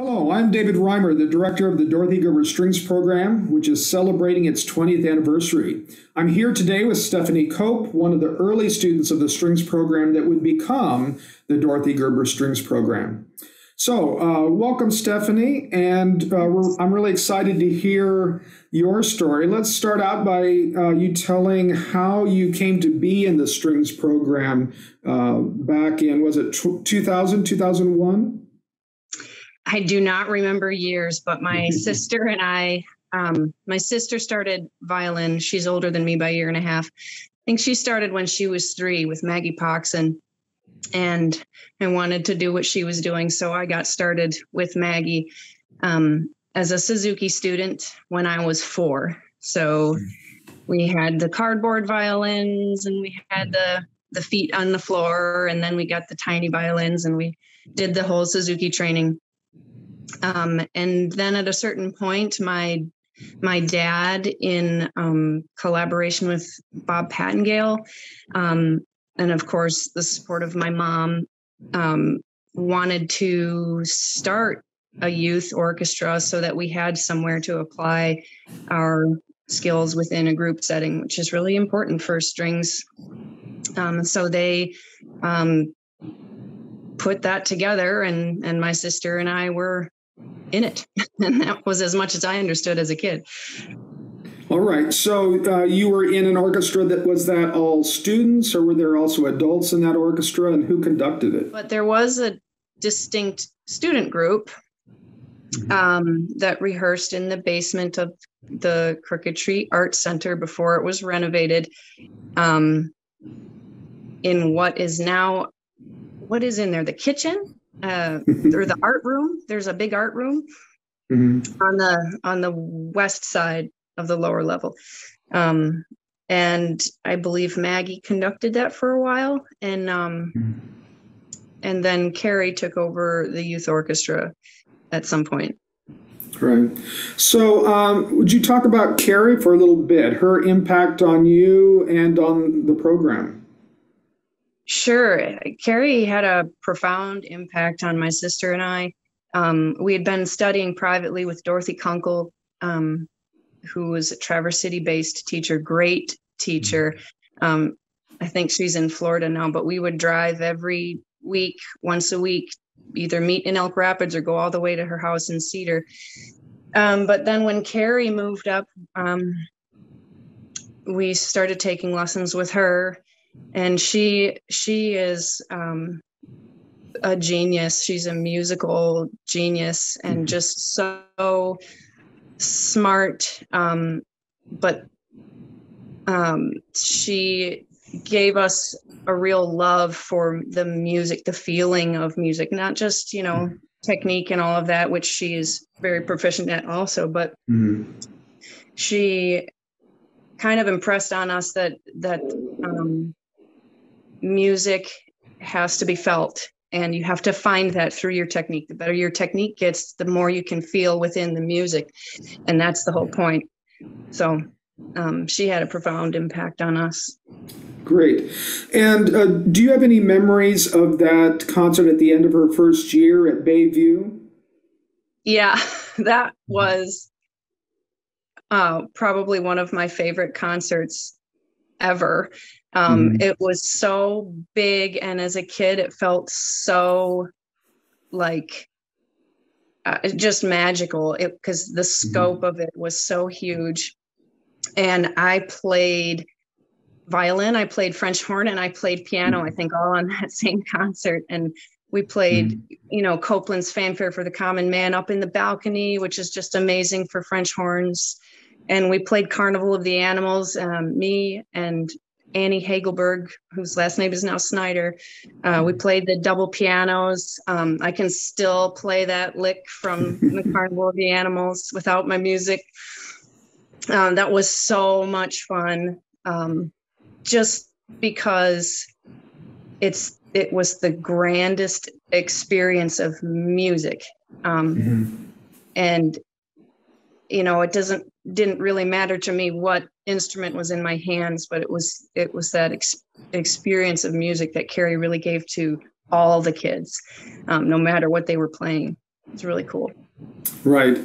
Hello, I'm David Reimer, the director of the Dorothy Gerber Strings Program, which is celebrating its 20th anniversary. I'm here today with Stephanie Cope, one of the early students of the Strings Program that would become the Dorothy Gerber Strings Program. So, uh, welcome, Stephanie, and uh, I'm really excited to hear your story. Let's start out by uh, you telling how you came to be in the Strings Program uh, back in, was it 2000, 2001? I do not remember years, but my sister and I, um, my sister started violin. She's older than me by a year and a half. I think she started when she was three with Maggie Poxon, and I wanted to do what she was doing, so I got started with Maggie um, as a Suzuki student when I was four. So we had the cardboard violins, and we had the the feet on the floor, and then we got the tiny violins, and we did the whole Suzuki training um, and then at a certain point, my my dad, in um, collaboration with Bob Pattengale, um, and of course the support of my mom, um, wanted to start a youth orchestra so that we had somewhere to apply our skills within a group setting, which is really important for strings. Um, so they um, put that together, and and my sister and I were in it. and that was as much as I understood as a kid. All right. So uh, you were in an orchestra that was that all students, or were there also adults in that orchestra, and who conducted it? But there was a distinct student group um, that rehearsed in the basement of the Crooked Tree Art Center before it was renovated. Um, in what is now, what is in there? The kitchen uh, or the art room. There's a big art room mm-hmm. on the on the west side of the lower level. Um, and I believe Maggie conducted that for a while, and um, mm-hmm. and then Carrie took over the youth orchestra at some point. Right. So, um, would you talk about Carrie for a little bit? Her impact on you and on the program. Sure. Carrie had a profound impact on my sister and I. Um, we had been studying privately with Dorothy Kunkel, um, who was a Traverse City based teacher, great teacher. Um, I think she's in Florida now, but we would drive every week, once a week, either meet in Elk Rapids or go all the way to her house in Cedar. Um, but then when Carrie moved up, um, we started taking lessons with her and she she is um, a genius. She's a musical genius and mm-hmm. just so smart. Um, but um, she gave us a real love for the music, the feeling of music, not just you know mm-hmm. technique and all of that, which she is very proficient at also, but. Mm-hmm. She kind of impressed on us that that um, music has to be felt and you have to find that through your technique. The better your technique gets the more you can feel within the music and that's the whole point. So um, she had a profound impact on us. Great. And uh, do you have any memories of that concert at the end of her first year at Bay View? Yeah that was uh, probably one of my favorite concerts ever um, mm. It was so big, and as a kid, it felt so like uh, just magical because the mm-hmm. scope mm. of it was so huge. And I played violin, I played French horn, and I played piano. I think all on that same concert, and we played, mm. you know, Copland's Fanfare for the Common Man up in the balcony, which is just amazing for French horns and we played Carnival of the Animals. Um, me and Annie Hagelberg, whose last name is now Snyder. Uh, we played the double pianos. Um, I can still play that lick from the Carnival of the Animals without my music. Um, that was so much fun, um, just because it's it was the grandest experience of music, um, mm-hmm. and you know it doesn't didn't really matter to me what instrument was in my hands, but it was it was that ex- experience of music that Carrie really gave to all the kids, um, no matter what they were playing. it's really cool. Right.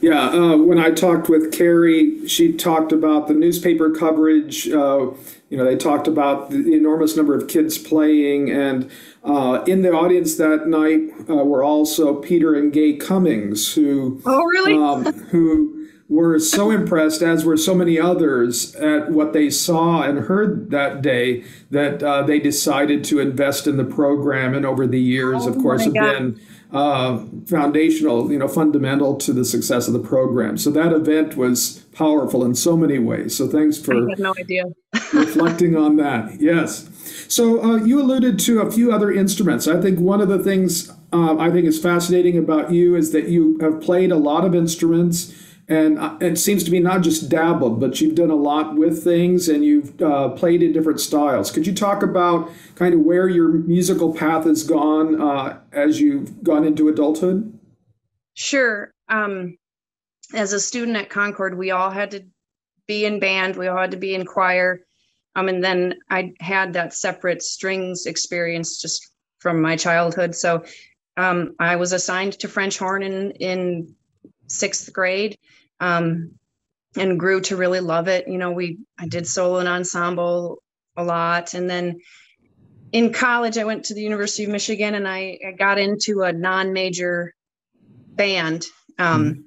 Yeah. Uh, when I talked with Carrie, she talked about the newspaper coverage. Uh, you know, they talked about the enormous number of kids playing, and uh, in the audience that night uh, were also Peter and Gay Cummings, who oh really, um, who were so impressed, as were so many others, at what they saw and heard that day that uh, they decided to invest in the program, and over the years, oh, of course, have God. been uh, foundational, you know, fundamental to the success of the program. So that event was powerful in so many ways. So thanks for no idea. reflecting on that. Yes. So uh, you alluded to a few other instruments. I think one of the things uh, I think is fascinating about you is that you have played a lot of instruments and it seems to be not just dabbled, but you've done a lot with things and you've uh, played in different styles. Could you talk about kind of where your musical path has gone uh, as you've gone into adulthood? Sure. Um, as a student at Concord, we all had to be in band, we all had to be in choir. Um, and then I had that separate strings experience just from my childhood. So um, I was assigned to French horn in, in sixth grade um, and grew to really love it. You know, we I did solo and ensemble a lot, and then in college I went to the University of Michigan and I, I got into a non-major band. Um, mm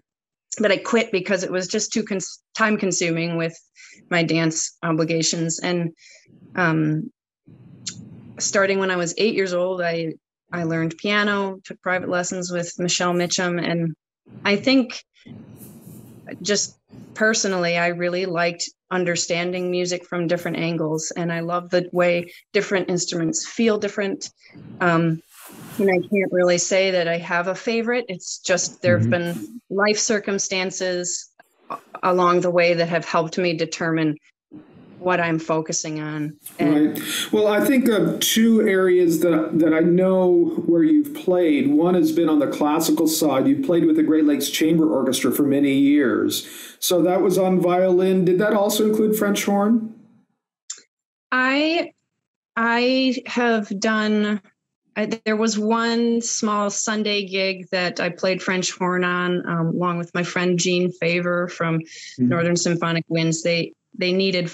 But I quit because it was just too cons- time consuming with my dance obligations. And um, starting when I was eight years old, I I learned piano, took private lessons with Michelle Mitchum, and I think just personally, I really liked understanding music from different angles, and I love the way different instruments feel different. Um, and I can't really say that I have a favorite. It's just there have mm-hmm. been life circumstances along the way that have helped me determine what I'm focusing on. And right. Well, I think of two areas that that I know where you've played. One has been on the classical side. You've played with the Great Lakes Chamber Orchestra for many years. So that was on violin. Did that also include French horn? I I have done I, there was one small Sunday gig that I played French horn on, um, along with my friend Jean Favor from mm-hmm. Northern Symphonic Winds. They they needed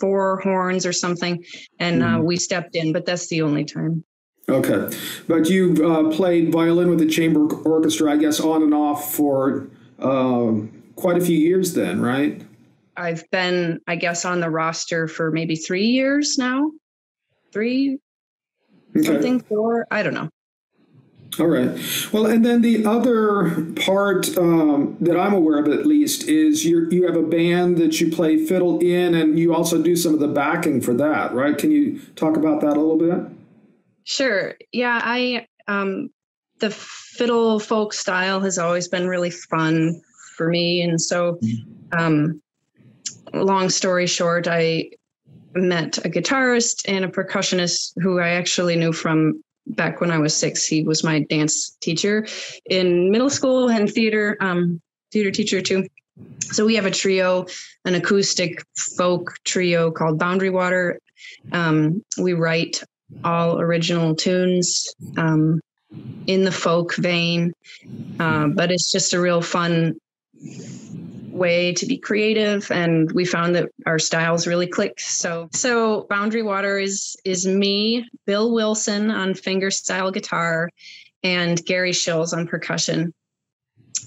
four horns or something, and uh, hmm. we stepped in. But that's the only time. Okay, but you've uh, played violin with the chamber orchestra, I guess, on and off for um, quite a few years, then, right? I've been, I guess, on the roster for maybe three years now. Three, okay. something, four. I don't know. All right. Well, and then the other part um, that I'm aware of, at least, is you you have a band that you play fiddle in, and you also do some of the backing for that, right? Can you talk about that a little bit? Sure. Yeah, I um, the fiddle folk style has always been really fun for me, and so, um, long story short, I met a guitarist and a percussionist who I actually knew from back when I was six. He was my dance teacher in middle school and theater, um, theater teacher too. So we have a trio, an acoustic folk trio called Boundary Water. Um, we write all original tunes um, in the folk vein, uh, but it's just a real fun way to be creative and we found that our styles really click. So so boundary water is is me bill wilson on fingerstyle guitar and gary shills on percussion.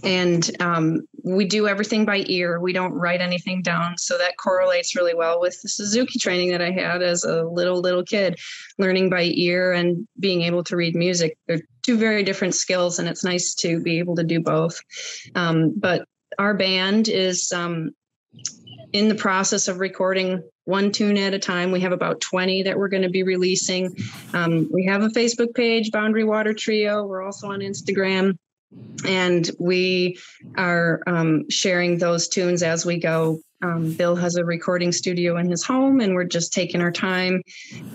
And um, we do everything by ear. We don't write anything down so that correlates really well with the suzuki training that i had as a little little kid learning by ear and being able to read music. They're two very different skills and it's nice to be able to do both. Um, but our band is um, in the process of recording one tune at a time. We have about 20 that we're going to be releasing. Um, we have a Facebook page, Boundary Water Trio. We're also on Instagram. And we are um, sharing those tunes as we go. Um, Bill has a recording studio in his home, and we're just taking our time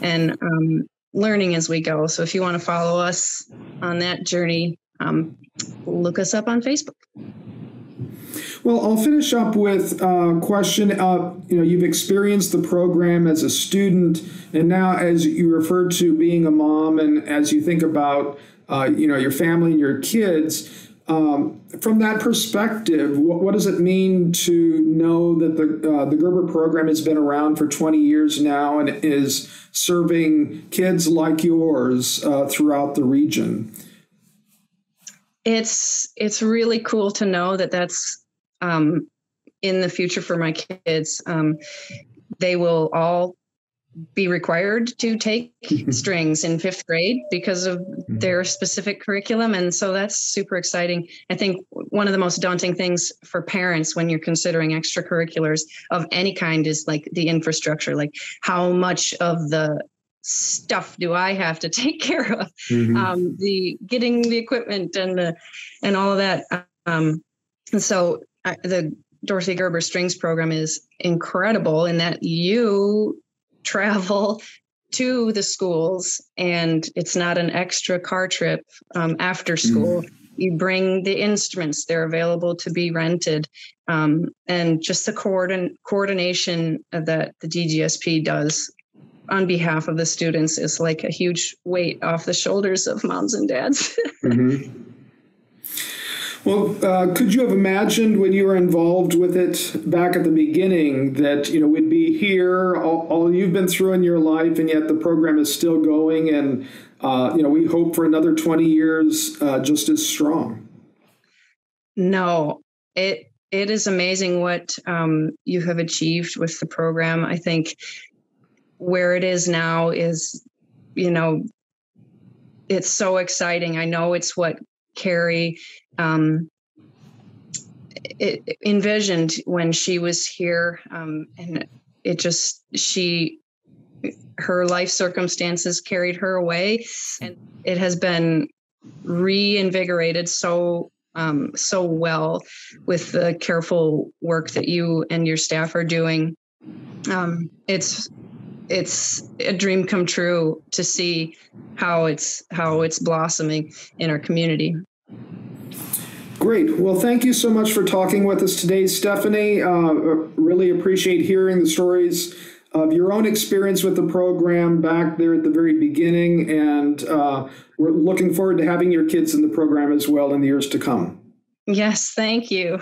and um, learning as we go. So if you want to follow us on that journey, um, look us up on Facebook. Well, I'll finish up with a question. Uh, you know, you've experienced the program as a student, and now as you refer to being a mom, and as you think about, uh, you know, your family and your kids. Um, from that perspective, what, what, does it mean to know that the uh, the Gerber program has been around for 20 years now and is serving kids like yours uh, throughout the region? It's it's really cool to know that that's um, in the future for my kids. Um, they will all be required to take strings in fifth grade because of mm-hmm. their specific curriculum. And so that's super exciting. I think one of the most daunting things for parents when you're considering extracurriculars of any kind is like the infrastructure, like how much of the stuff do I have to take care of? Mm-hmm. Um, the getting the equipment and the and all of that. Um, and so the Dorothy Gerber Strings program is incredible in that you travel to the schools and it's not an extra car trip um, after mm-hmm. school. Mm. You bring the instruments, they're available to be rented. Um, and just the coordin- coordination that the DGSP does on behalf of the students is like a huge weight off the shoulders of moms and dads. mm-hmm. Well, uh, could you have imagined when you were involved with it back at the beginning that you know we'd be here, all, all you've been through in your life, and yet the program is still going, and uh, you know we hope for another twenty years uh, just as strong. No, it it is amazing what um, you have achieved with the program. I think where it is now is, you know, it's so exciting. I know it's what Carrie um, it, envisioned when she was here, um, and it just she her life circumstances carried her away, and it has been reinvigorated so um, so well with the careful work that you and your staff are doing. Um, it's it's a dream come true to see how it's how it's blossoming in our community. Great. Well, thank you so much for talking with us today, Stephanie. Uh, really appreciate hearing the stories of your own experience with the program back there at the very beginning, and uh, we're looking forward to having your kids in the program as well in the years to come. Yes, thank you.